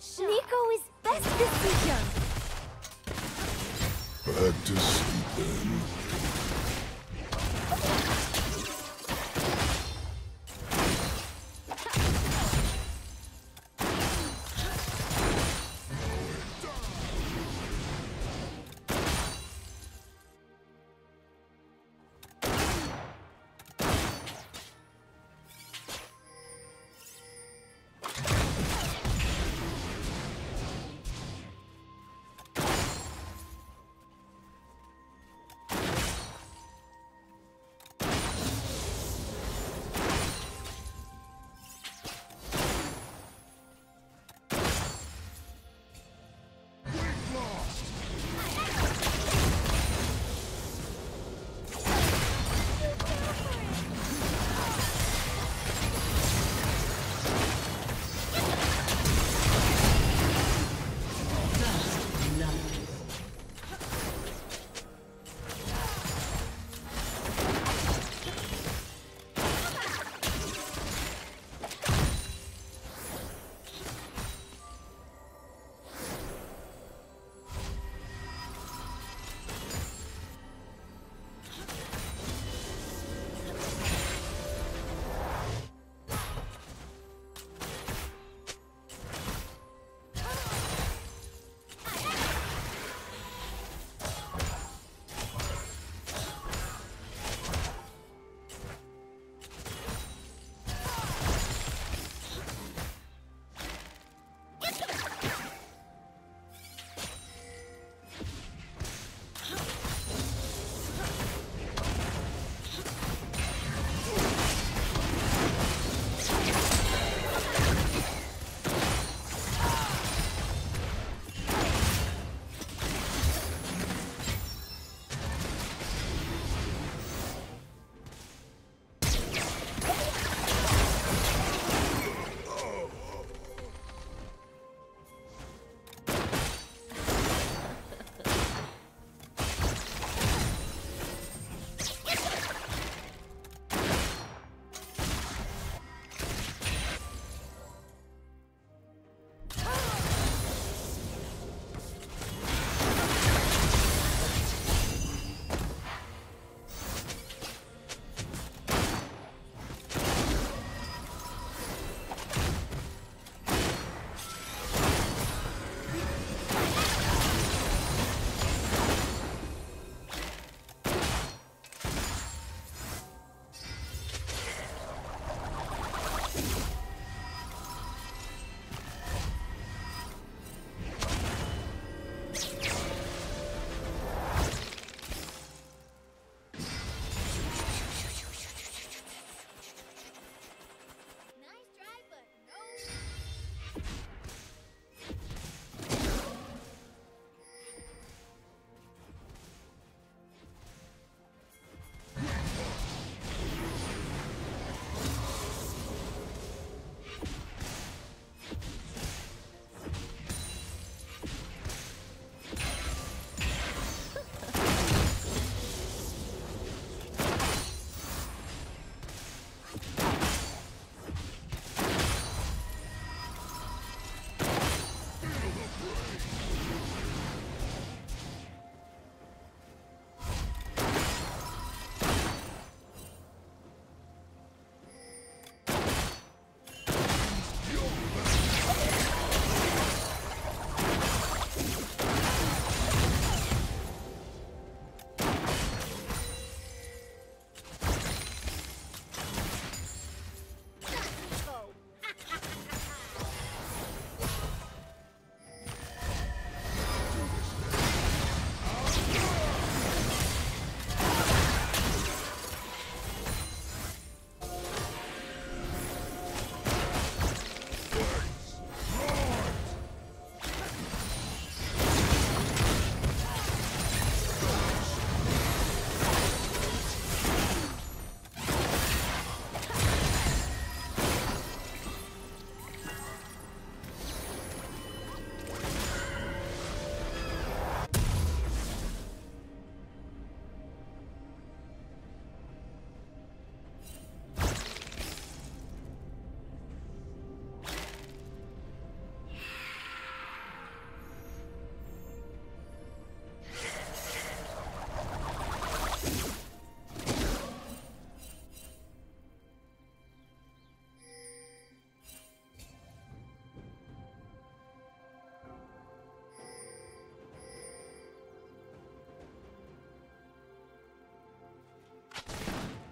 Neeko is best decision. Back to sleep then.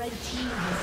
Red team has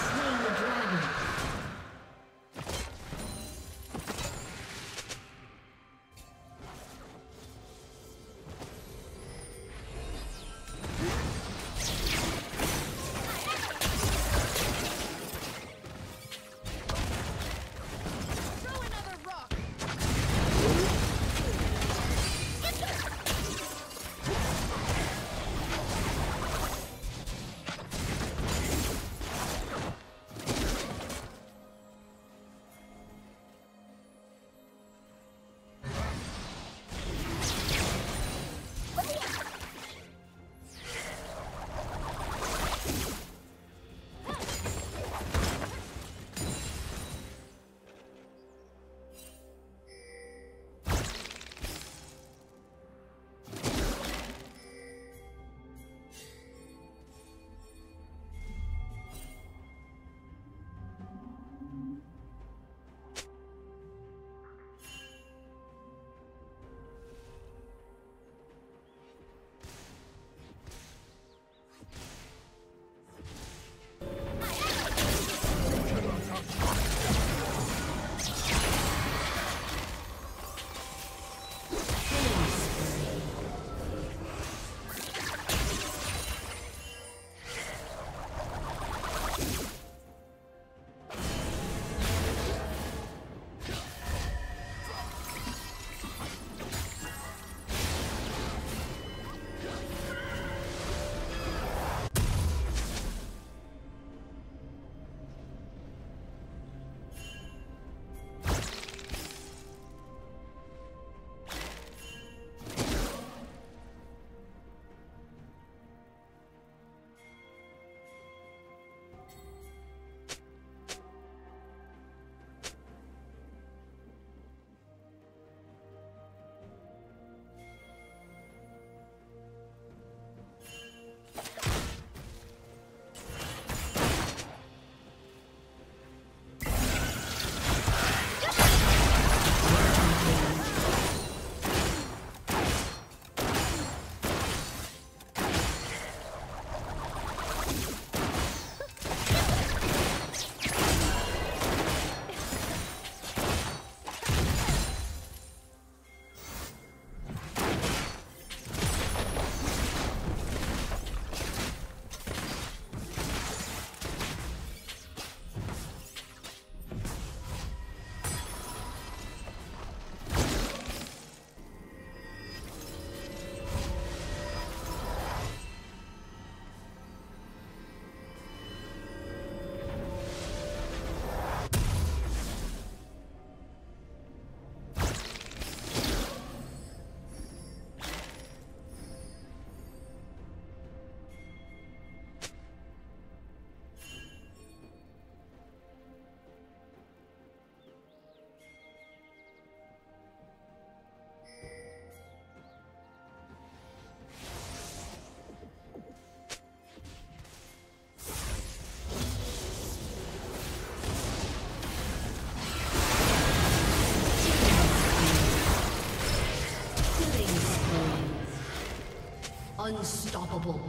Unstoppable.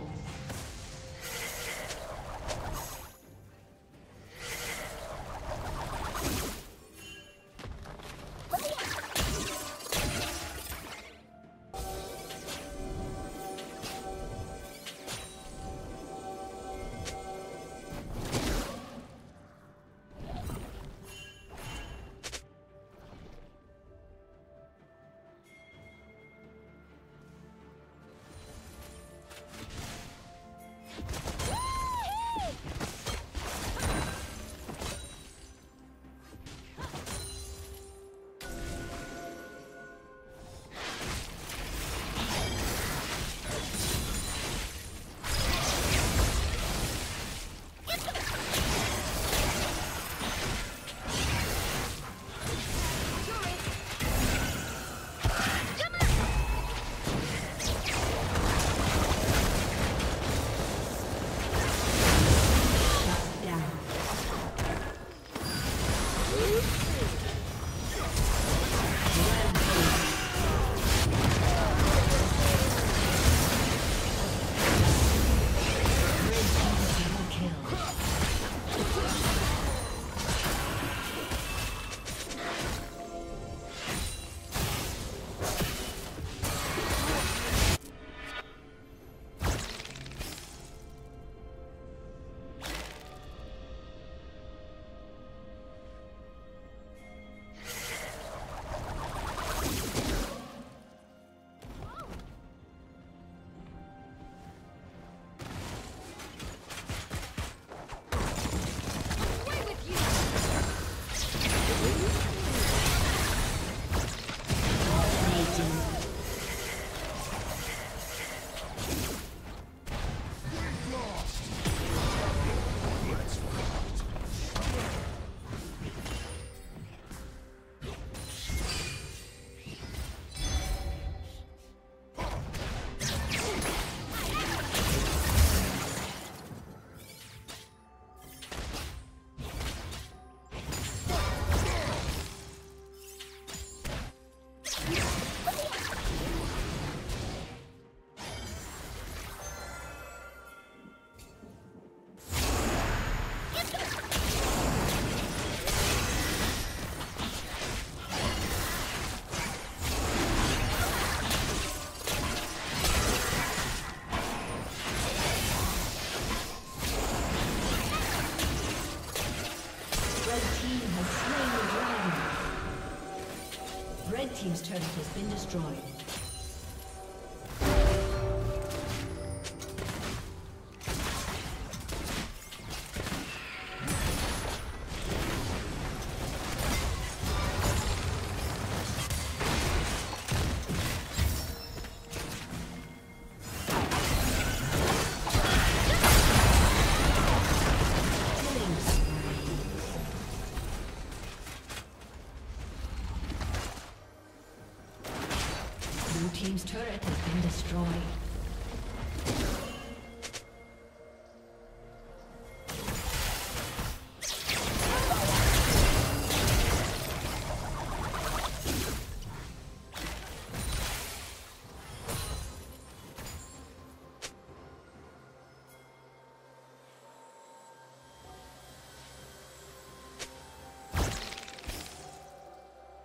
Has destroyed.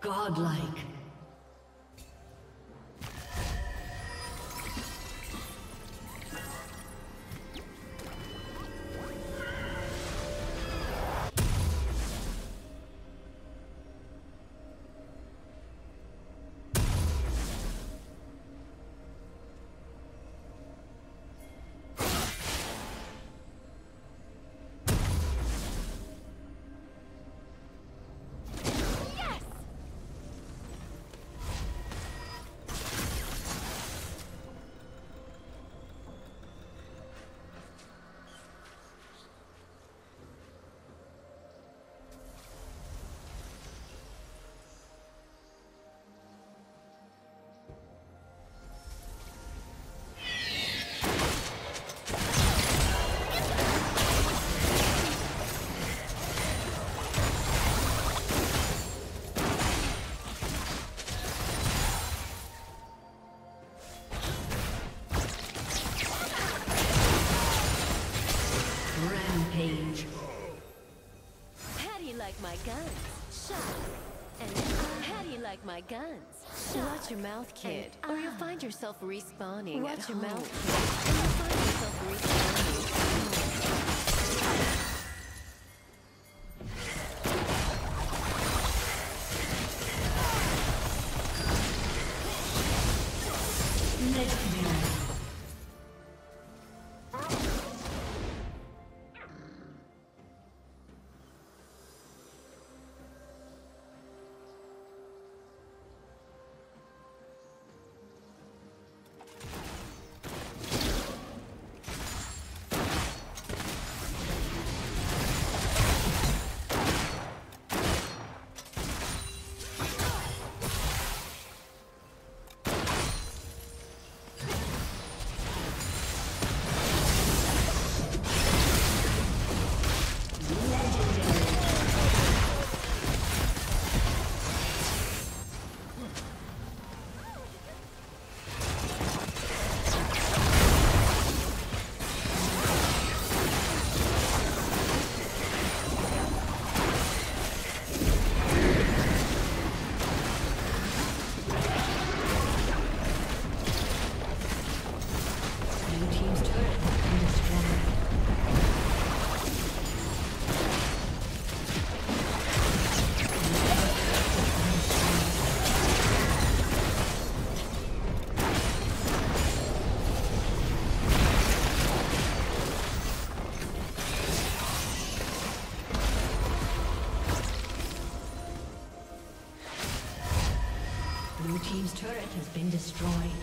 Godlike. My guns. Shut. Watch your mouth, kid, and, uh, or you'll find yourself respawning Watch at your home. mouth, kid, or you'll find yourself been destroyed.